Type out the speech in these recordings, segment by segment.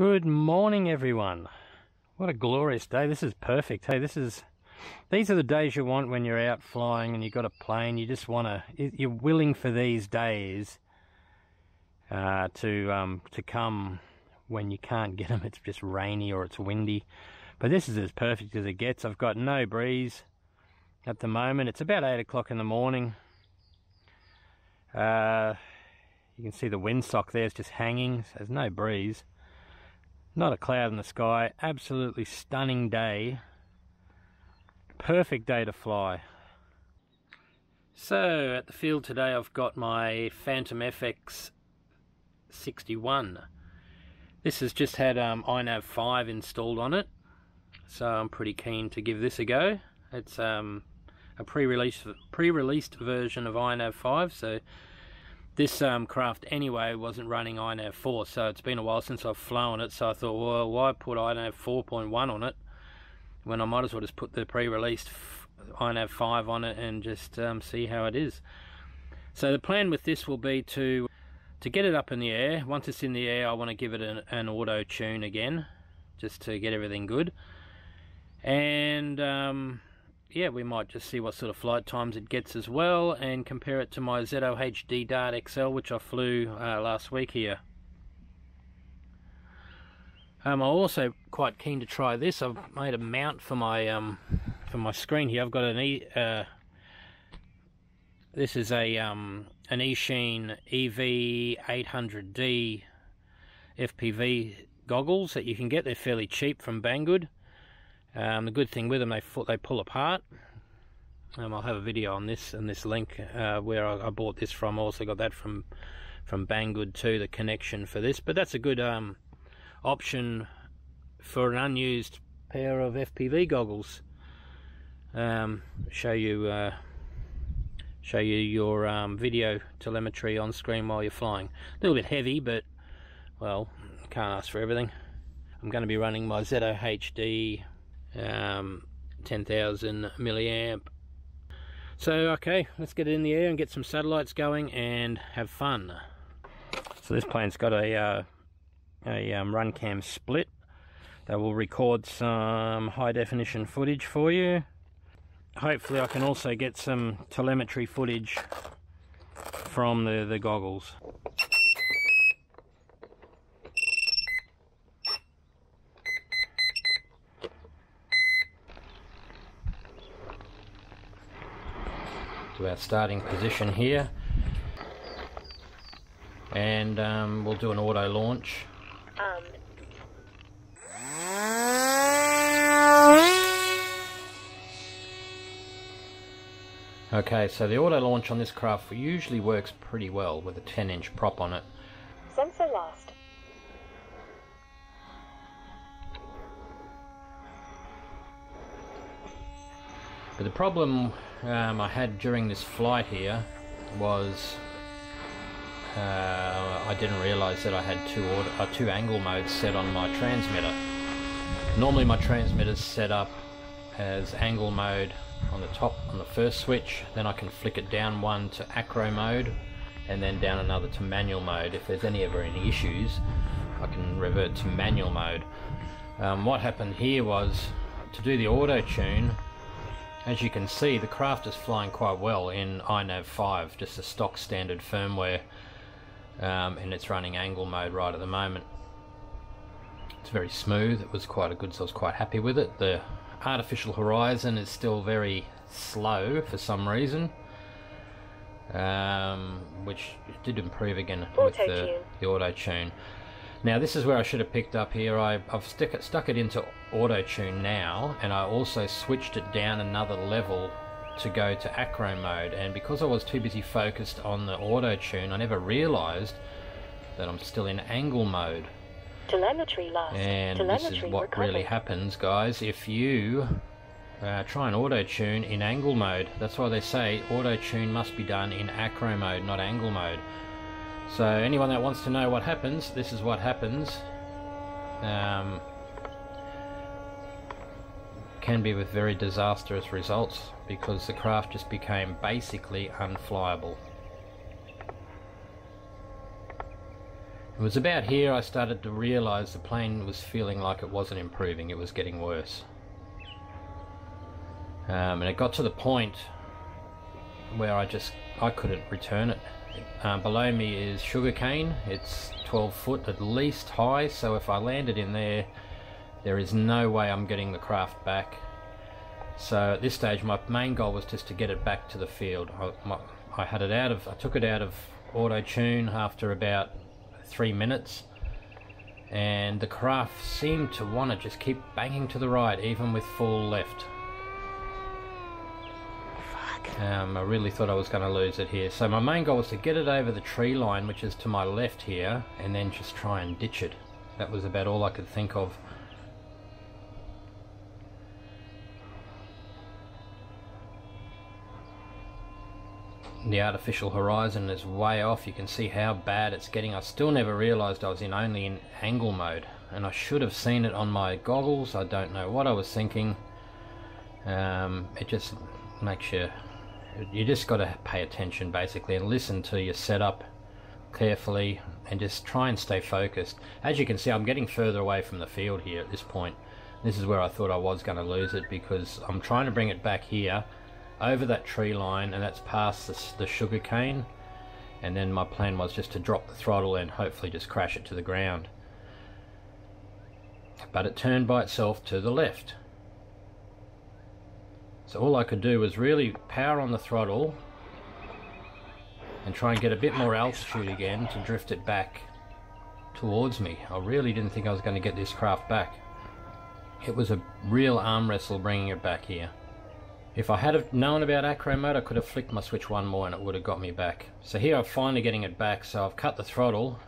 Good morning, everyone. What a glorious day. This is perfect. Hey, this is, these are the days you want when you're out flying and you've got a plane. You just want to, you're willing for these days uh, to, um, to come when you can't get them. It's just rainy or it's windy. But this is as perfect as it gets. I've got no breeze at the moment. It's about 8 o'clock in the morning. Uh, you can see the windsock there is just hanging. So there's no breeze. Not a cloud in the sky. Absolutely stunning day. Perfect day to fly. So at the field today I've got my Phantom FX 61. This has just had um, iNav 5 installed on it. So I'm pretty keen to give this a go. It's um, a pre-released pre-released version of iNav 5 so this um, craft anyway wasn't running iNav 4 so it's been a while since I've flown it so I thought well why put iNav 4.1 on it when I might as well just put the pre-released iNav 5 on it and just um, see how it is. So the plan with this will be to to get it up in the air. Once it's in the air I want to give it an, an auto tune again just to get everything good. And um, yeah, we might just see what sort of flight times it gets as well and compare it to my ZO HD Dart XL which I flew uh, last week here. Um, I'm also quite keen to try this. I've made a mount for my um, for my screen here. I've got an e uh, this is a um, an Eachine EV800D FPV goggles that you can get. They're fairly cheap from Banggood. Um, the good thing with them, they they pull apart. Um, I'll have a video on this and this link uh, where I, I, bought this from. Also got that from from Banggood too, the connection for this. But that's a good um, option for an unused pair of FPV goggles. Um, show you uh, show you your um, video telemetry on screen while you're flying. A little bit heavy, but well, can't ask for everything. I'm going to be running my ZO HD um, 10,000 milliamp. So, okay, let's get it in the air and get some satellites going and have fun. So this plane's got a, uh, a um, RunCam split that will record some high definition footage for you. Hopefully I can also get some telemetry footage from the, the goggles. To our starting position here. And um, we'll do an auto launch. Um. okay so the auto launch on this craft usually works pretty well with a 10 inch prop on it but the problem um, I had during this flight here was uh, I didn't realize that I had two order, uh, two angle modes set on my transmitter. Normally my transmitter is set up as angle mode on the top on the first switch then I can flick it down one to acro mode and then down another to manual mode if there's any ever any issues I can revert to manual mode um, what happened here was to do the auto tune as you can see, the craft is flying quite well in iNav 5, just a stock standard firmware, um, and it's running angle mode right at the moment. It's very smooth, it was quite a good, so I was quite happy with it. The artificial horizon is still very slow for some reason, um, which did improve again with the, the auto tune. Now this is where I should have picked up here. I, have stuck it into auto tune now and I also switched it down another level to go to acro mode and because I was too busy focused on the auto tune I never realized that I'm still in angle mode. Telemetry lost. And Telemetry this is what recovered. really happens guys if you uh, try and auto tune in angle mode. That's why they say auto tune must be done in acro mode not angle mode. So anyone that wants to know what happens, this is what happens. Um, can be with very disastrous results because the craft just became basically unflyable. It was about here I started to realise the plane was feeling like it wasn't improving, it was getting worse. Um, and it got to the point where I just I couldn't return it. Um, below me is sugarcane. It's 12 foot at least high, so if I landed in there, there is no way I'm getting the craft back. So at this stage, my main goal was just to get it back to the field. I, my, I had it out of, I took it out of auto tune after about three minutes, and the craft seemed to want to just keep banging to the right, even with full left. Um, I really thought I was going to lose it here. So my main goal was to get it over the tree line, which is to my left here, and then just try and ditch it. That was about all I could think of. The artificial horizon is way off. You can see how bad it's getting. I still never realised I was in only in angle mode. And I should have seen it on my goggles. I don't know what I was thinking. Um, it just makes you you just got to pay attention basically and listen to your setup carefully and just try and stay focused. As you can see I'm getting further away from the field here at this point. This is where I thought I was going to lose it because I'm trying to bring it back here over that tree line and that's past the, the sugar cane and then my plan was just to drop the throttle and hopefully just crash it to the ground. But it turned by itself to the left so all I could do was really power on the throttle and try and get a bit more altitude again to drift it back towards me. I really didn't think I was going to get this craft back. It was a real arm wrestle bringing it back here. If I had known about acro mode, I could have flicked my switch one more and it would have got me back. So here I'm finally getting it back, so I've cut the throttle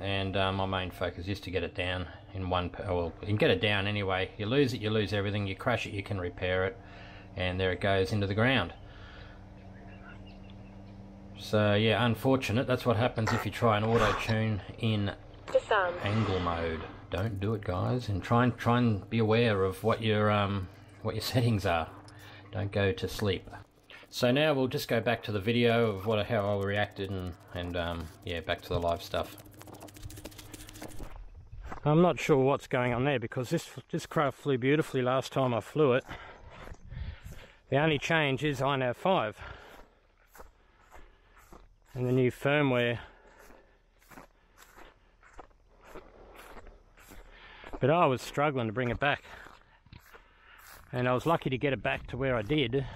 and uh, my main focus is to get it down in one, well, you can get it down anyway. You lose it, you lose everything. You crash it, you can repair it and there it goes into the ground. So yeah, unfortunate. That's what happens if you try and auto tune in angle mode. Don't do it, guys, and try and try and be aware of what your um what your settings are. Don't go to sleep. So now we'll just go back to the video of what how I reacted and and um yeah back to the live stuff. I'm not sure what's going on there because this this craft flew beautifully last time I flew it. The only change is INAV 5 and the new firmware. But I was struggling to bring it back. And I was lucky to get it back to where I did.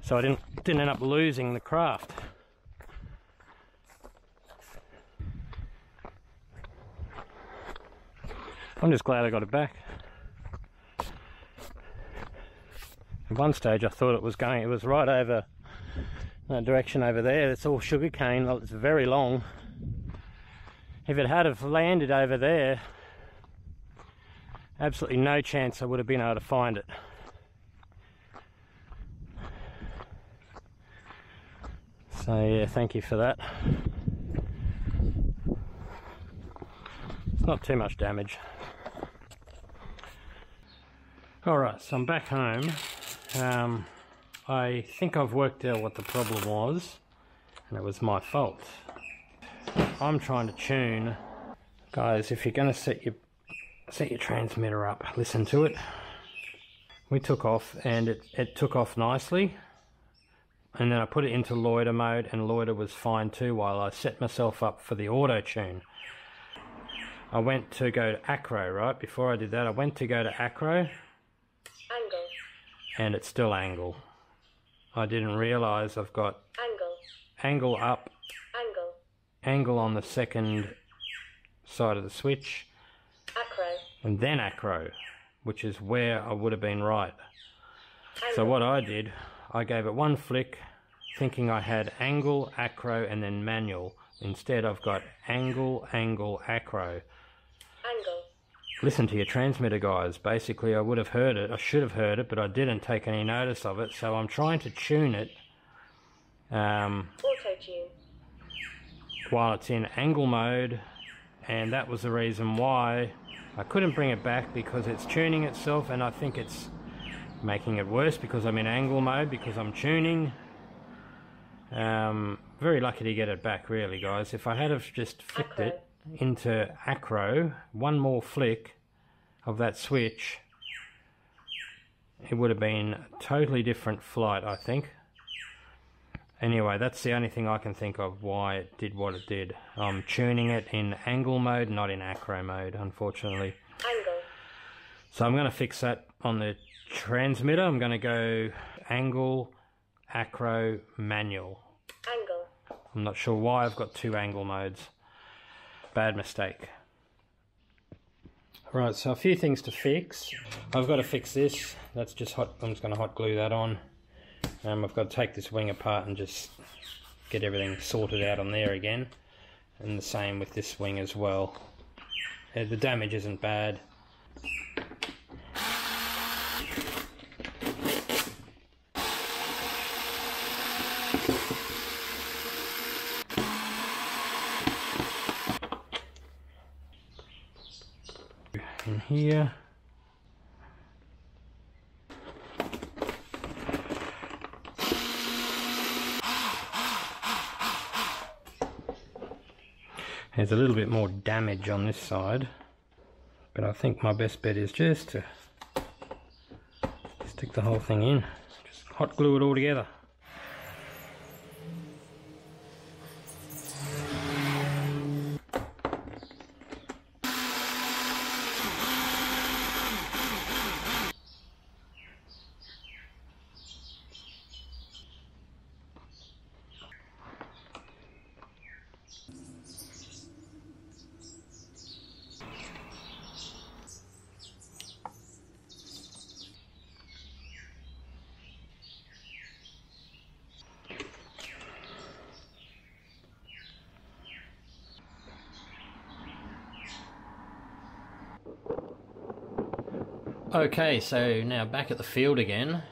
So I didn't didn't end up losing the craft. I'm just glad I got it back. At one stage I thought it was going, it was right over that direction over there. It's all sugar cane, it's very long. If it had have landed over there, absolutely no chance I would have been able to find it. So yeah, thank you for that. It's not too much damage. Alright, so I'm back home um, I think I've worked out what the problem was, and it was my fault. I'm trying to tune. Guys, if you're going to set your set your transmitter up, listen to it. We took off, and it, it took off nicely. And then I put it into loiter mode, and loiter was fine too while I set myself up for the auto tune. I went to go to acro, right? Before I did that, I went to go to acro Angle. and it's still angle. I didn't realize I've got angle, angle up, angle, angle on the second side of the switch, acro, and then acro, which is where I would have been right. So what I did, I gave it one flick, thinking I had angle, acro, and then manual. Instead, I've got angle, angle, acro. Angle listen to your transmitter guys. Basically, I would have heard it. I should have heard it, but I didn't take any notice of it. So I'm trying to tune it. Um, Auto tune. While it's in angle mode, and that was the reason why I couldn't bring it back because it's tuning itself, and I think it's making it worse because I'm in angle mode because I'm tuning. Um, very lucky to get it back really guys. If I had have just flicked Acro. it into acro, one more flick of that switch, it would have been a totally different flight I think. Anyway, that's the only thing I can think of why it did what it did. I'm tuning it in angle mode, not in acro mode, unfortunately. Angle. So I'm going to fix that on the transmitter. I'm going to go angle, acro, manual. Angle. I'm not sure why I've got two angle modes. Bad mistake. Right, so a few things to fix. I've got to fix this. That's just hot. I'm just going to hot glue that on. Um, I've got to take this wing apart and just get everything sorted out on there again. And the same with this wing as well. Uh, the damage isn't bad. in here. There's a little bit more damage on this side, but I think my best bet is just to stick the whole thing in. Just hot glue it all together. Okay, so now back at the field again.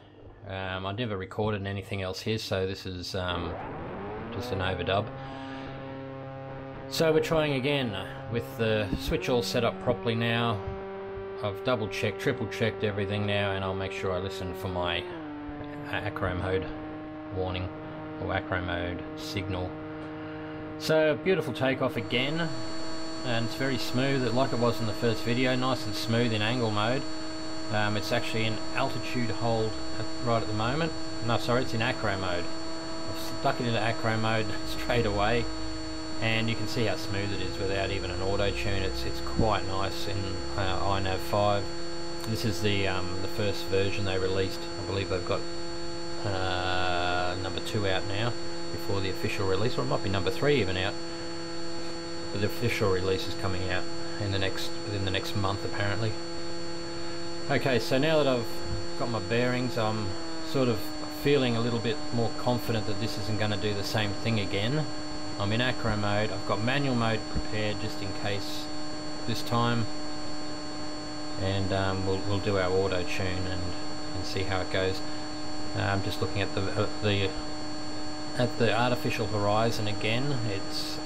Um, I never recorded anything else here, so this is um, just an overdub. So we're trying again with the switch all set up properly now. I've double checked, triple checked everything now, and I'll make sure I listen for my acro mode warning or acro mode signal. So beautiful takeoff again, and it's very smooth, like it was in the first video, nice and smooth in angle mode. Um, it's actually in altitude hold at, right at the moment. No, sorry, it's in acro mode. I've stuck it into acro mode straight away, and you can see how smooth it is without even an auto tune. It's it's quite nice in uh, iNav 5. This is the um, the first version they released. I believe they've got uh, number two out now before the official release, or it might be number three even out. But the official release is coming out in the next within the next month apparently. Okay, so now that I've got my bearings, I'm sort of feeling a little bit more confident that this isn't going to do the same thing again. I'm in acro mode, I've got manual mode prepared just in case this time. And um, we'll, we'll do our auto tune and, and see how it goes. Uh, I'm just looking at the, uh, the at the artificial horizon again. It's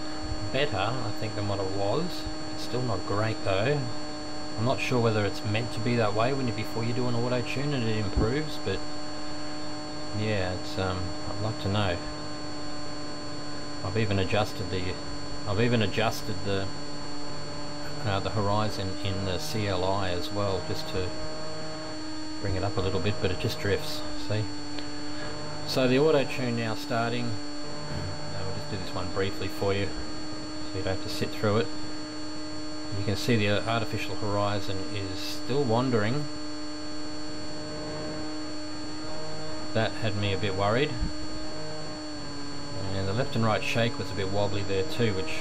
better, I think, than what it was. It's still not great though. I'm not sure whether it's meant to be that way when you before you do an auto tune and it improves, but yeah, it's um, I'd like to know. I've even adjusted the I've even adjusted the uh, the horizon in the CLI as well, just to bring it up a little bit, but it just drifts. See. So the auto tune now starting. I'll just do this one briefly for you, so you don't have to sit through it. You can see the artificial horizon is still wandering. That had me a bit worried. And the left and right shake was a bit wobbly there too, which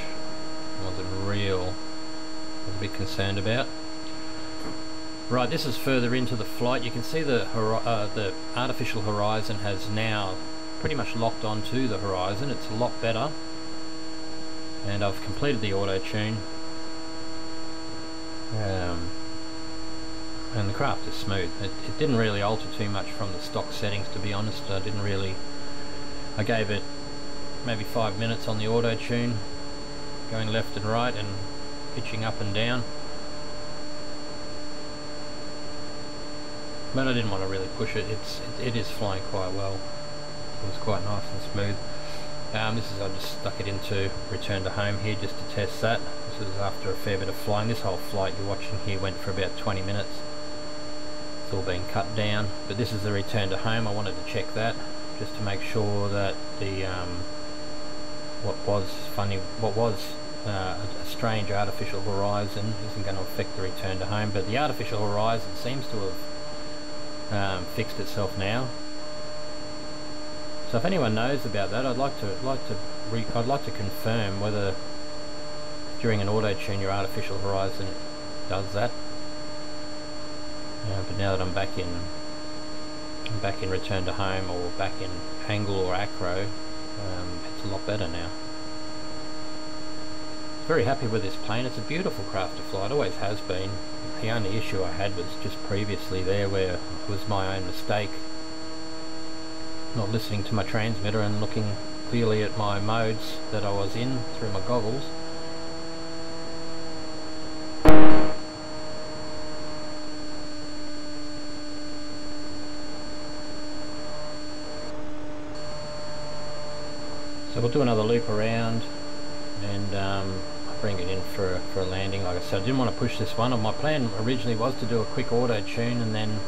wasn't real. I was a bit concerned about. Right, this is further into the flight. You can see the uh, the artificial horizon has now pretty much locked onto the horizon. It's a lot better. And I've completed the auto tune. Um, and the craft is smooth. It, it didn't really alter too much from the stock settings to be honest. I didn't really... I gave it maybe five minutes on the auto tune, going left and right and pitching up and down. But I didn't want to really push it. It's it, it is flying quite well. It was quite nice and smooth. Um, this is I just stuck it into return to home here just to test that. This is after a fair bit of flying. This whole flight you're watching here went for about 20 minutes. It's all been cut down, but this is the return to home. I wanted to check that just to make sure that the um, what was funny, what was uh, a strange artificial horizon isn't going to affect the return to home, but the artificial horizon seems to have um, fixed itself now. So if anyone knows about that, I'd like to like to I'd like to confirm whether during an auto tune your artificial horizon does that. Uh, but now that I'm back in back in return to home or back in angle or acro, um, it's a lot better now. Very happy with this plane. It's a beautiful craft to fly. It always has been. The only issue I had was just previously there where it was my own mistake not listening to my transmitter and looking clearly at my modes that I was in through my goggles. So we'll do another loop around and um, bring it in for, for a landing. Like I said, I didn't want to push this one. My plan originally was to do a quick auto tune and then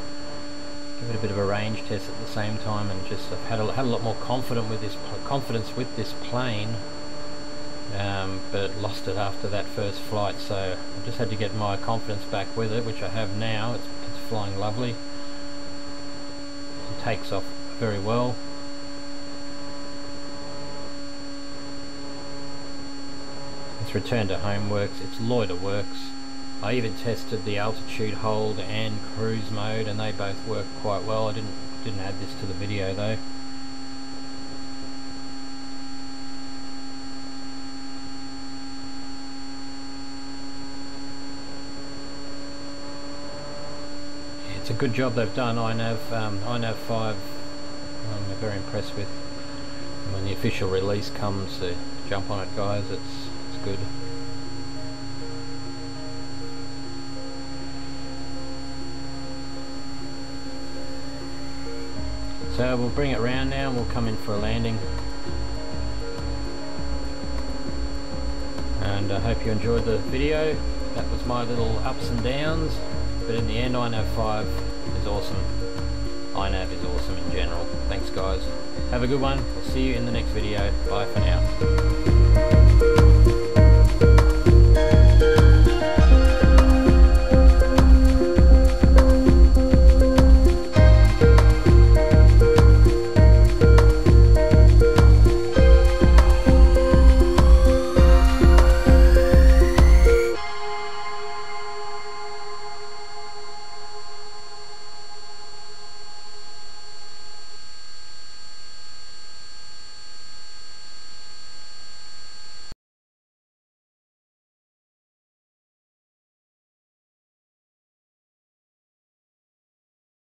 give it a bit of a range test at the same time and just I've had a, had a lot more confident with this confidence with this plane um, but lost it after that first flight so I just had to get my confidence back with it which I have now it's, it's flying lovely it takes off very well return to Homeworks, its loiter works I even tested the altitude hold and cruise mode and they both work quite well. I didn't didn't add this to the video though. It's a good job they've done. iNav, um, iNav 5 I'm very impressed with. When the official release comes, jump on it guys, it's good. So we'll bring it round now and we'll come in for a landing. And I hope you enjoyed the video. That was my little ups and downs. But in the end, iNav 5 is awesome. iNav is awesome in general. Thanks guys. Have a good one. We'll see you in the next video. Bye for now.